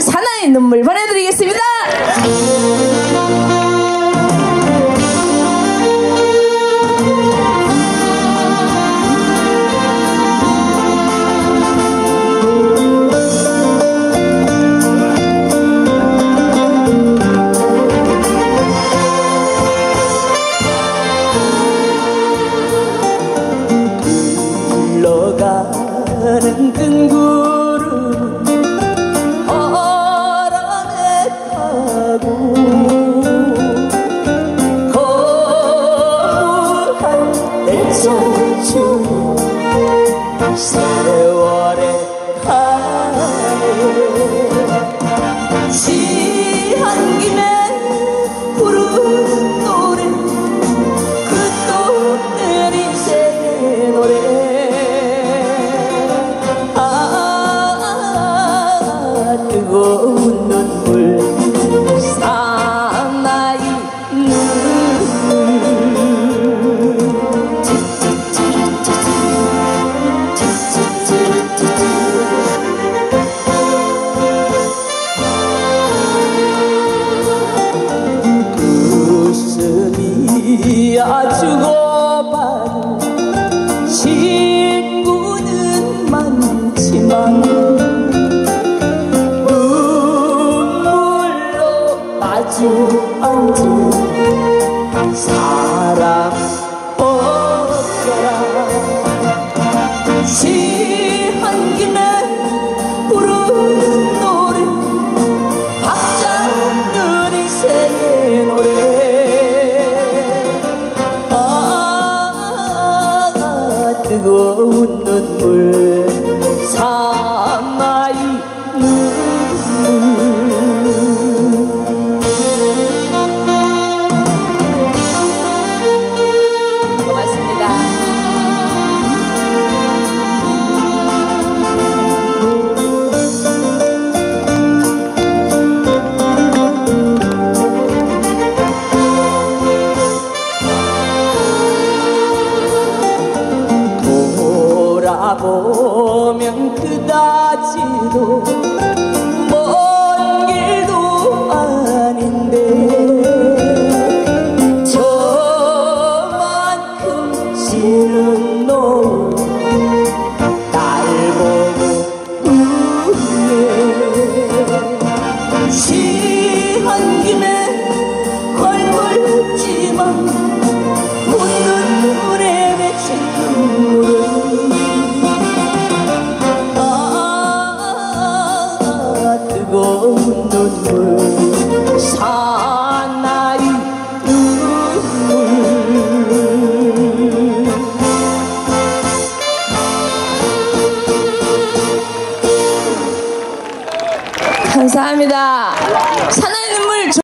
사나이 눈물 보내드리겠습니다. She 이야 주고받은 친구는 많지만 물로 마주 앉은 사랑 뜨거운 눈물. 사 amor 감사합니다. 사나